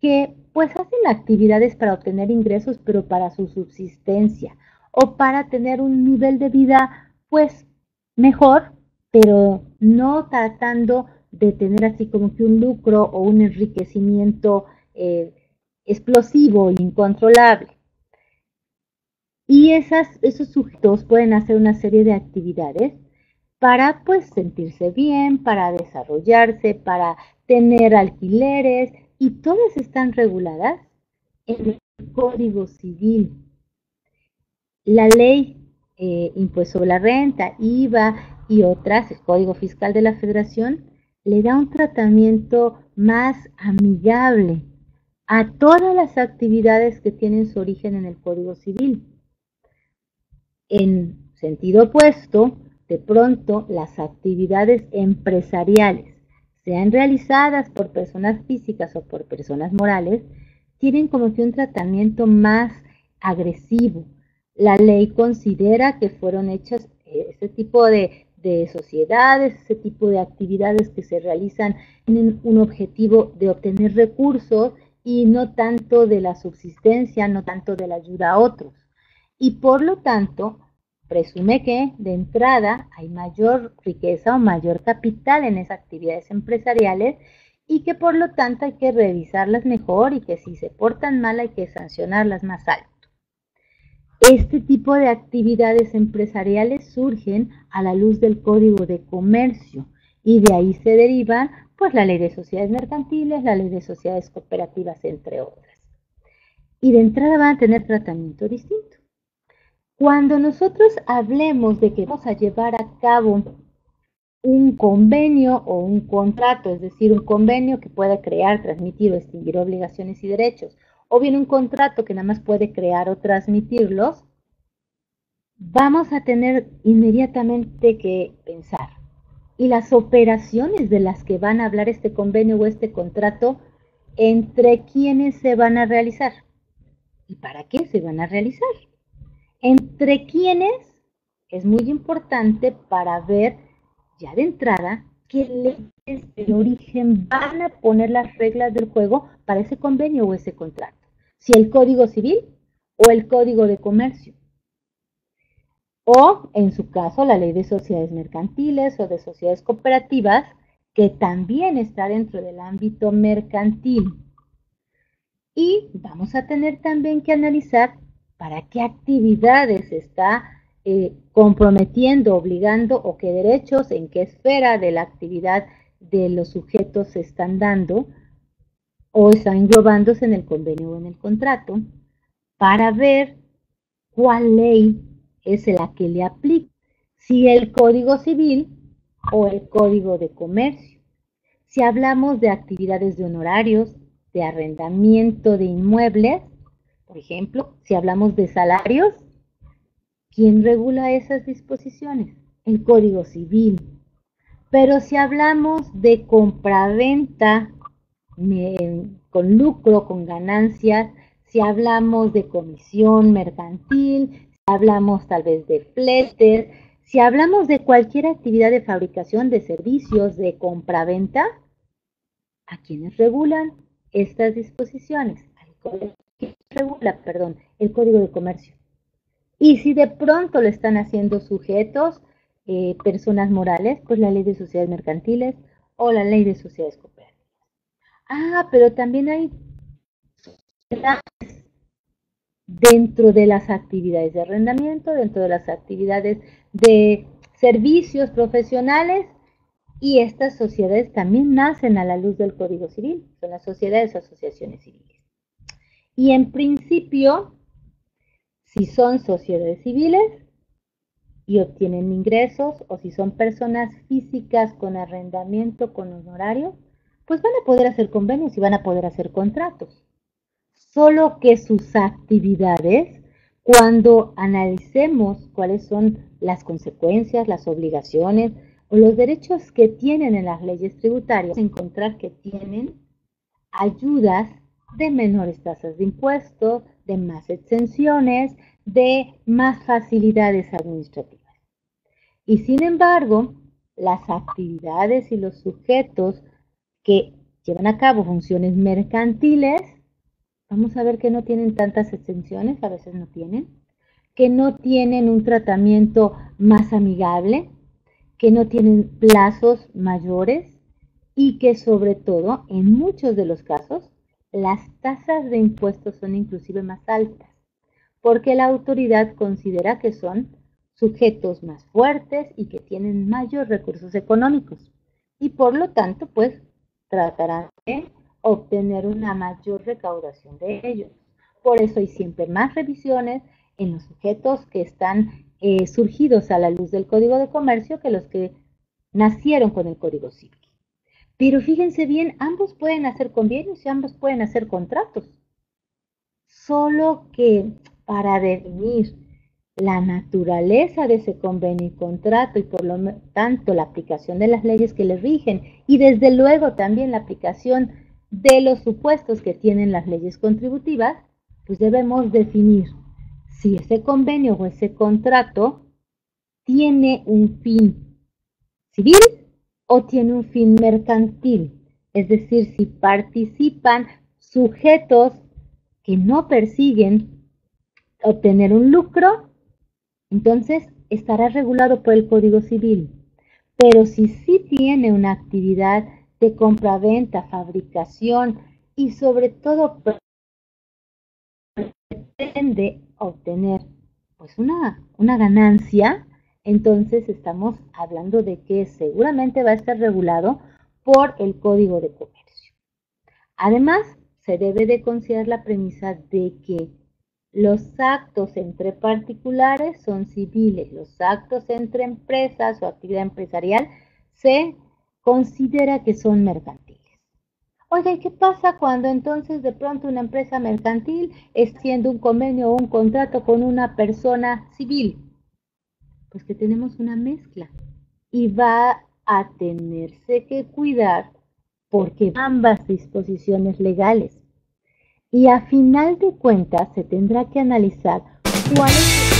que pues hacen actividades para obtener ingresos, pero para su subsistencia o para tener un nivel de vida pues mejor, pero no tratando de tener así como que un lucro o un enriquecimiento eh, explosivo e incontrolable. Y esos sujetos pueden hacer una serie de actividades para pues sentirse bien, para desarrollarse, para tener alquileres y todas están reguladas en el Código Civil. La ley eh, impuesto sobre la renta, IVA y otras, el Código Fiscal de la Federación, le da un tratamiento más amigable a todas las actividades que tienen su origen en el Código Civil. En sentido opuesto, de pronto las actividades empresariales, sean realizadas por personas físicas o por personas morales, tienen como que un tratamiento más agresivo, la ley considera que fueron hechas eh, ese tipo de, sociedades, ese tipo de actividades que se realizan en un objetivo de obtener recursos y no tanto de la subsistencia, no tanto de la ayuda a otros. Y por lo tanto, presume que de entrada hay mayor riqueza o mayor capital en esas actividades empresariales y que por lo tanto hay que revisarlas mejor y que si se portan mal hay que sancionarlas más alto. Este tipo de actividades empresariales surgen a la luz del Código de Comercio y de ahí se derivan pues la ley de sociedades mercantiles, la ley de sociedades cooperativas, entre otras. Y de entrada van a tener tratamiento distinto. Cuando nosotros hablemos de que vamos a llevar a cabo un convenio o un contrato, es decir, un convenio que pueda crear, transmitir o extinguir obligaciones y derechos, o bien un contrato que nada más puede crear o transmitirlos, vamos a tener inmediatamente que pensar. Y las operaciones de las que van a hablar este convenio o este contrato, entre quiénes se van a realizar y para qué se van a realizar. Entre quiénes es muy importante para ver ya de entrada qué leyes de origen van a poner las reglas del juego para ese convenio o ese contrato si el Código Civil o el Código de Comercio. O, en su caso, la ley de sociedades mercantiles o de sociedades cooperativas, que también está dentro del ámbito mercantil. Y vamos a tener también que analizar para qué actividades está eh, comprometiendo, obligando o qué derechos, en qué esfera de la actividad de los sujetos se están dando o están englobándose en el convenio o en el contrato para ver cuál ley es la que le aplica, si el Código Civil o el Código de Comercio. Si hablamos de actividades de honorarios, de arrendamiento de inmuebles, por ejemplo, si hablamos de salarios, ¿quién regula esas disposiciones? El Código Civil. Pero si hablamos de compraventa con lucro, con ganancias, si hablamos de comisión mercantil, si hablamos tal vez de fletes, si hablamos de cualquier actividad de fabricación de servicios, de compraventa, ¿a quiénes regulan estas disposiciones? ¿Quién regula, perdón, el Código de Comercio? Y si de pronto lo están haciendo sujetos, eh, personas morales, pues la ley de sociedades mercantiles o la ley de sociedades cooperativas. Ah, pero también hay dentro de las actividades de arrendamiento, dentro de las actividades de servicios profesionales y estas sociedades también nacen a la luz del Código Civil, son las sociedades asociaciones civiles. Y en principio, si son sociedades civiles y obtienen ingresos o si son personas físicas con arrendamiento con honorario, pues van a poder hacer convenios y van a poder hacer contratos. Solo que sus actividades, cuando analicemos cuáles son las consecuencias, las obligaciones o los derechos que tienen en las leyes tributarias, encontrar que tienen ayudas de menores tasas de impuestos, de más exenciones, de más facilidades administrativas. Y sin embargo, las actividades y los sujetos que llevan a cabo funciones mercantiles, vamos a ver que no tienen tantas extensiones, a veces no tienen, que no tienen un tratamiento más amigable, que no tienen plazos mayores y que sobre todo en muchos de los casos las tasas de impuestos son inclusive más altas, porque la autoridad considera que son sujetos más fuertes y que tienen mayores recursos económicos y por lo tanto pues tratarán de obtener una mayor recaudación de ellos. Por eso hay siempre más revisiones en los sujetos que están eh, surgidos a la luz del Código de Comercio que los que nacieron con el Código Civil. Pero fíjense bien, ambos pueden hacer convenios y ambos pueden hacer contratos. Solo que para definir la naturaleza de ese convenio y contrato y por lo tanto la aplicación de las leyes que le rigen y desde luego también la aplicación de los supuestos que tienen las leyes contributivas, pues debemos definir si ese convenio o ese contrato tiene un fin civil o tiene un fin mercantil, es decir, si participan sujetos que no persiguen obtener un lucro, entonces estará regulado por el Código Civil. Pero si sí tiene una actividad de compra-venta, fabricación y sobre todo pretende obtener pues una, una ganancia, entonces estamos hablando de que seguramente va a estar regulado por el Código de Comercio. Además, se debe de considerar la premisa de que los actos entre particulares son civiles, los actos entre empresas o actividad empresarial se considera que son mercantiles. Oiga, ¿y qué pasa cuando entonces de pronto una empresa mercantil extiende un convenio o un contrato con una persona civil? Pues que tenemos una mezcla y va a tenerse que cuidar porque ambas disposiciones legales. Y a final de cuentas se tendrá que analizar cuál es